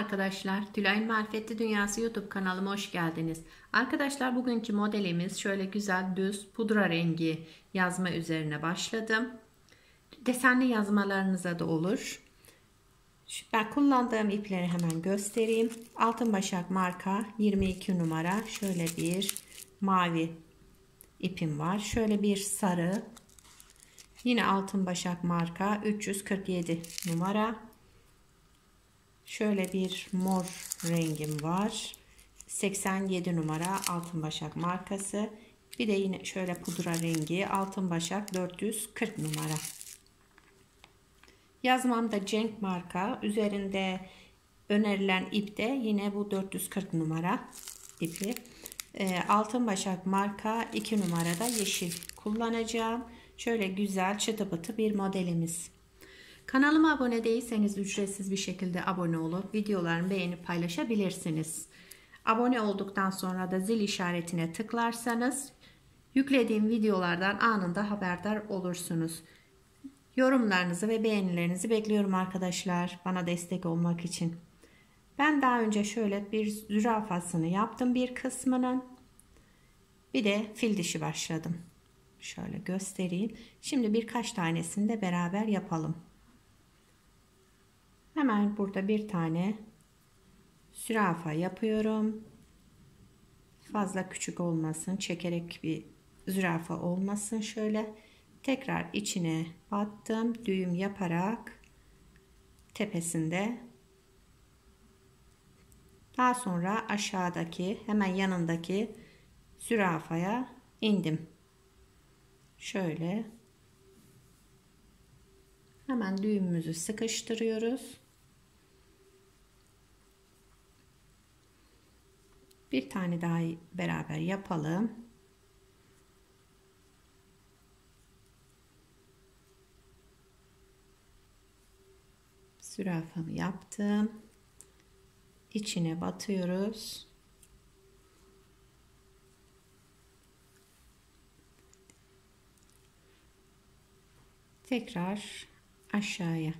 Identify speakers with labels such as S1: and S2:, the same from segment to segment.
S1: arkadaşlar. Tülay'ın Marifetli Dünyası YouTube kanalıma hoş geldiniz. Arkadaşlar bugünkü modelimiz şöyle güzel düz pudra rengi yazma üzerine başladım. Desenli yazmalarınıza da olur. Ben kullandığım ipleri hemen göstereyim. Altın Başak marka 22 numara. Şöyle bir mavi ipim var. Şöyle bir sarı. Yine Altın Başak marka 347 numara. Şöyle bir mor rengim var. 87 numara Altın Başak markası. Bir de yine şöyle pudra rengi Altın Başak 440 numara. Yazmamda Cenk marka. Üzerinde önerilen ip de yine bu 440 numara ipi. E, Altın Başak marka 2 numarada yeşil kullanacağım. Şöyle güzel çıtı pıtı bir modelimiz. Kanalıma abone değilseniz ücretsiz bir şekilde abone olup videolarımı beğenip paylaşabilirsiniz. Abone olduktan sonra da zil işaretine tıklarsanız yüklediğim videolardan anında haberdar olursunuz. Yorumlarınızı ve beğenilerinizi bekliyorum arkadaşlar bana destek olmak için. Ben daha önce şöyle bir zürafasını yaptım bir kısmının. Bir de fil dişi başladım. Şöyle göstereyim. Şimdi birkaç tanesini de beraber yapalım. Hemen burada bir tane zürafa yapıyorum. Fazla küçük olmasın. Çekerek bir zürafa olmasın. Şöyle tekrar içine battım. Düğüm yaparak tepesinde daha sonra aşağıdaki hemen yanındaki zürafaya indim. Şöyle hemen düğümümüzü sıkıştırıyoruz. Bir tane daha beraber yapalım. Zürafamı yaptım. İçine batıyoruz. Tekrar aşağıya.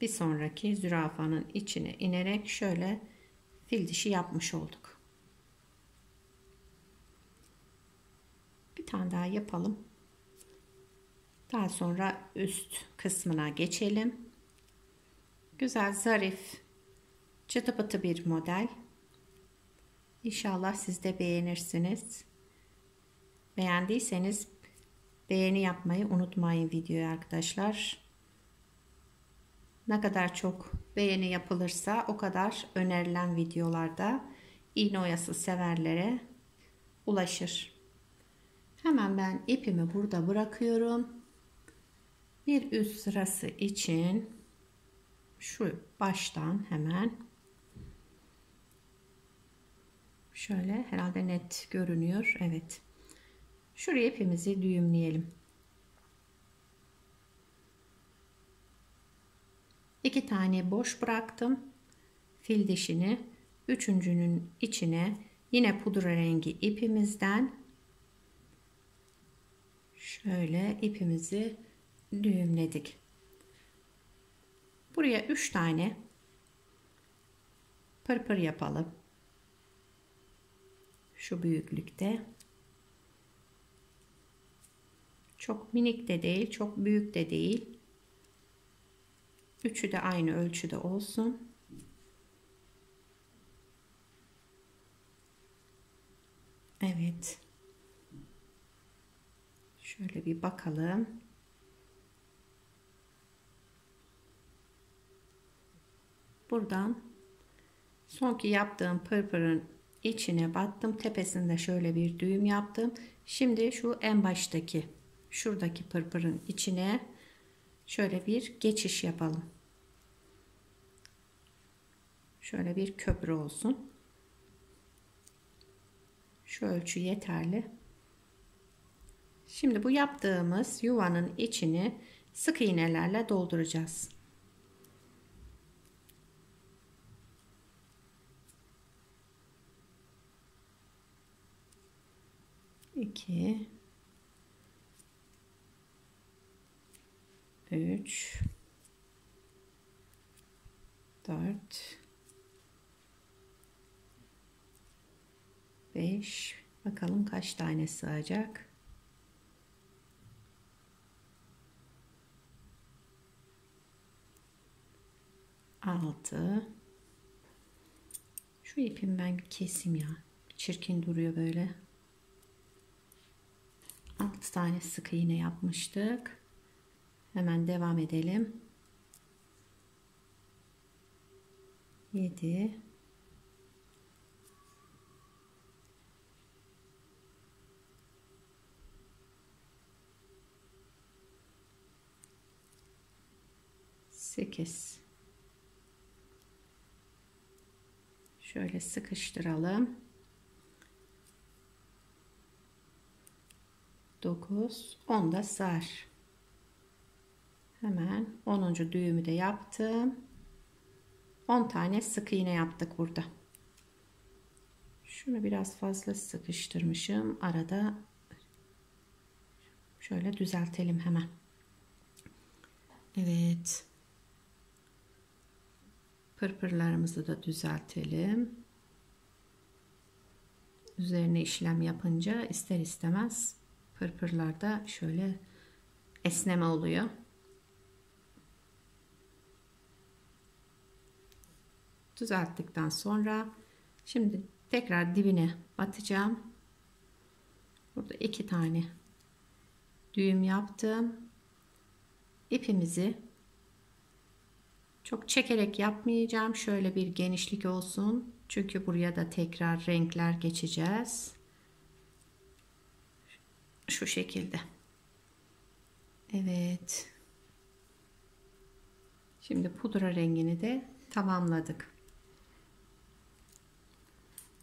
S1: Bir sonraki zürafanın içine inerek şöyle fil dişi yapmış olduk. Bir tane daha yapalım. Daha sonra üst kısmına geçelim. Güzel zarif çıtı bir model. İnşallah siz de beğenirsiniz. Beğendiyseniz beğeni yapmayı unutmayın videoyu arkadaşlar. Ne kadar çok beğeni yapılırsa o kadar önerilen videolarda iğne oyası severlere ulaşır. Hemen ben ipimi burada bırakıyorum. Bir üst sırası için şu baştan hemen şöyle herhalde net görünüyor. Evet. Şuraya ipimizi düğümleyelim. İki tane boş bıraktım. Fil dişini üçüncünün içine yine pudra rengi ipimizden şöyle ipimizi düğümledik. Buraya üç tane pırpır yapalım. Şu büyüklükte. Çok minik de değil, çok büyük de değil. Üçü de aynı ölçüde olsun. Evet. Şöyle bir bakalım. Buradan sonki yaptığım pırpırın içine battım. Tepesinde şöyle bir düğüm yaptım. Şimdi şu en baştaki şuradaki pırpırın içine şöyle bir geçiş yapalım. Şöyle bir köprü olsun. Şu ölçü yeterli. Şimdi bu yaptığımız yuvanın içini sık iğnelerle dolduracağız. İki 3 4 5 bakalım kaç tane sığacak? Altı. Şu ipim ben bir kesim ya. Çirkin duruyor böyle. 6 tane sık iğne yapmıştık. Hemen devam edelim. 7 8 Şöyle sıkıştıralım. 9 10 da sar. Hemen 10. düğümü de yaptım. 10 tane sık iğne yaptık burada. Şunu biraz fazla sıkıştırmışım. Arada şöyle düzeltelim hemen. Evet. Pırpırlarımızı da düzeltelim. Üzerine işlem yapınca ister istemez pırpırlarda şöyle esneme oluyor. Düzelttikten sonra şimdi tekrar dibine batacağım. Burada iki tane düğüm yaptım. İpimizi çok çekerek yapmayacağım. Şöyle bir genişlik olsun. Çünkü buraya da tekrar renkler geçeceğiz. Şu şekilde. Evet. Şimdi pudra rengini de tamamladık.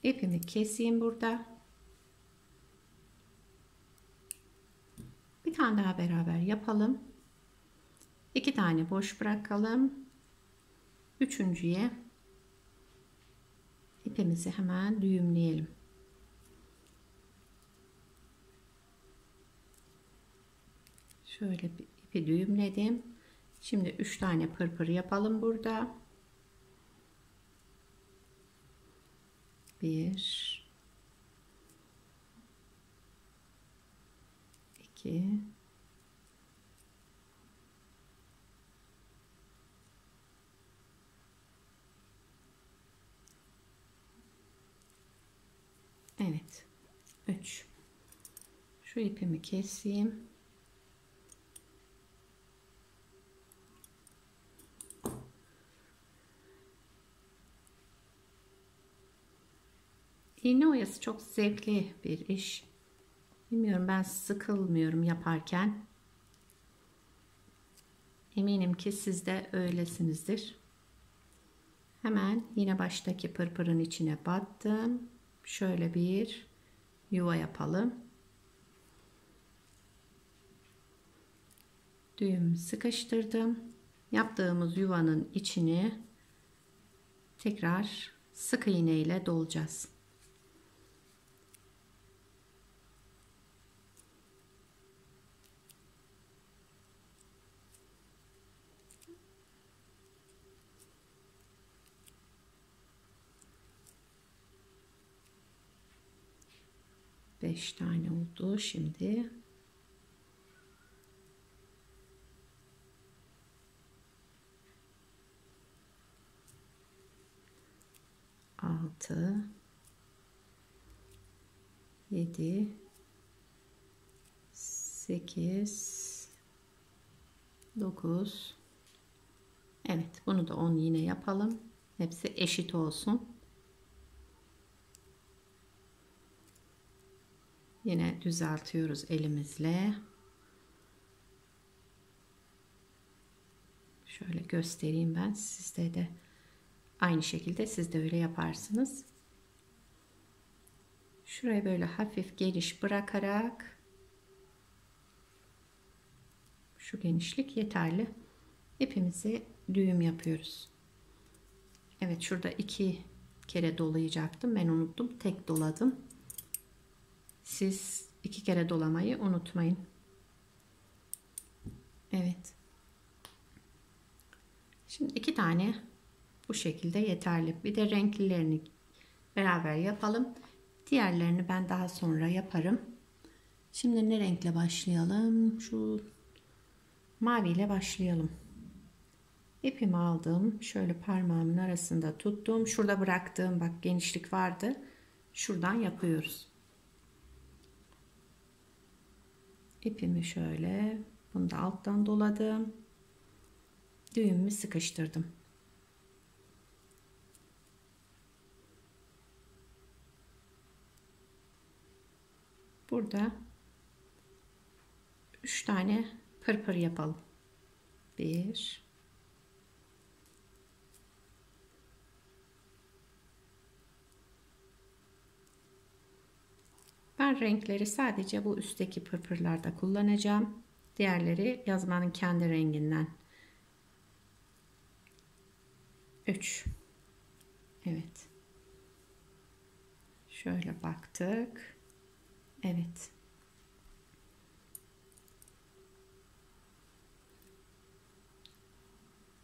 S1: İpimi keseyim burada. Bir tane daha beraber yapalım. İki tane boş bırakalım. Üçüncüye ipimizi hemen düğümleyelim. Şöyle bir ipi düğümledim. Şimdi üç tane pırpır yapalım burada. Bir, iki, Evet. 3. Şu ipimi keseyim. İğne oyası çok zevkli bir iş. Bilmiyorum ben sıkılmıyorum yaparken. Eminim ki siz de öylesinizdir. Hemen yine baştaki pırpırın içine battım şöyle bir yuva yapalım. Düğüm sıkıştırdım. Yaptığımız yuvanın içini tekrar sık iğne ile dolacağız. 5 tane oldu şimdi. Altı, yedi, sekiz, dokuz. Evet, bunu da on yine yapalım. Hepsi eşit olsun. Yine düzeltiyoruz elimizle. Şöyle göstereyim ben sizde de aynı şekilde siz de öyle yaparsınız. Şuraya böyle hafif geniş bırakarak şu genişlik yeterli. İpimizi düğüm yapıyoruz. Evet şurada iki kere dolayacaktım. Ben unuttum. Tek doladım. Siz iki kere dolamayı unutmayın. Evet. Şimdi iki tane bu şekilde yeterli. Bir de renklilerini beraber yapalım. Diğerlerini ben daha sonra yaparım. Şimdi ne renkle başlayalım? Şu mavi ile başlayalım. İpimi aldım. Şöyle parmağımın arasında tuttum. Şurada bıraktığım bak genişlik vardı. Şuradan yapıyoruz. İpimi şöyle bunu da alttan doladım. Düğümümü sıkıştırdım. Burada 3 tane pırpır yapalım. 1 Ben renkleri sadece bu üstteki pırpırlarda kullanacağım. Diğerleri yazmanın kendi renginden. 3 Evet. Şöyle baktık. Evet.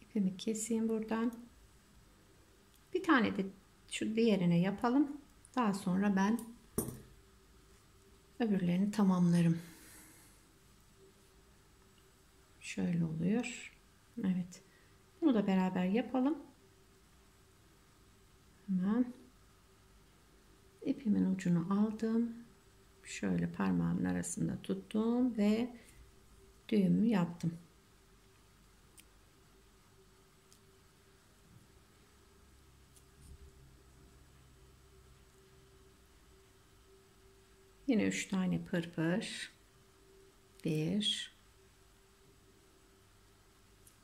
S1: İpimi keseyim buradan. Bir tane de şu diğerine yapalım. Daha sonra ben öbürlerini tamamlarım. Şöyle oluyor. Evet. Bunu da beraber yapalım. Hemen ipimin ucunu aldım. Şöyle parmağımın arasında tuttum ve düğümü yaptım. Yine üç tane pırpır. Bir.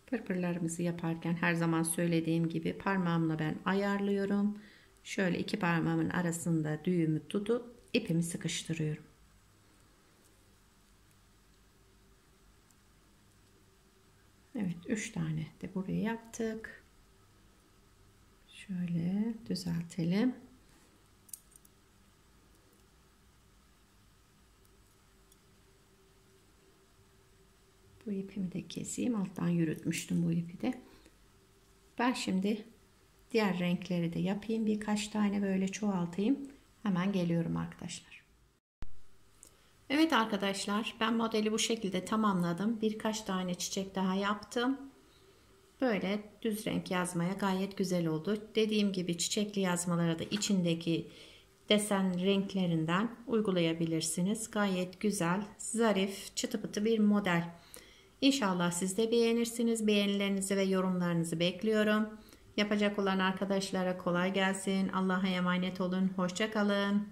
S1: Pırpırlarımızı yaparken her zaman söylediğim gibi parmağımla ben ayarlıyorum. Şöyle iki parmağımın arasında düğümü tutup ipimi sıkıştırıyorum. Evet, üç tane de buraya yaptık. Şöyle düzeltelim. Bu ipimi de keseyim. Alttan yürütmüştüm bu ipi de. Ben şimdi diğer renkleri de yapayım. Birkaç tane böyle çoğaltayım. Hemen geliyorum arkadaşlar. Evet arkadaşlar ben modeli bu şekilde tamamladım. Birkaç tane çiçek daha yaptım. Böyle düz renk yazmaya gayet güzel oldu. Dediğim gibi çiçekli yazmalara da içindeki desen renklerinden uygulayabilirsiniz. Gayet güzel, zarif, çıtı pıtı bir model. İnşallah siz de beğenirsiniz. Beğenilerinizi ve yorumlarınızı bekliyorum. Yapacak olan arkadaşlara kolay gelsin. Allah'a emanet olun. Hoşçakalın.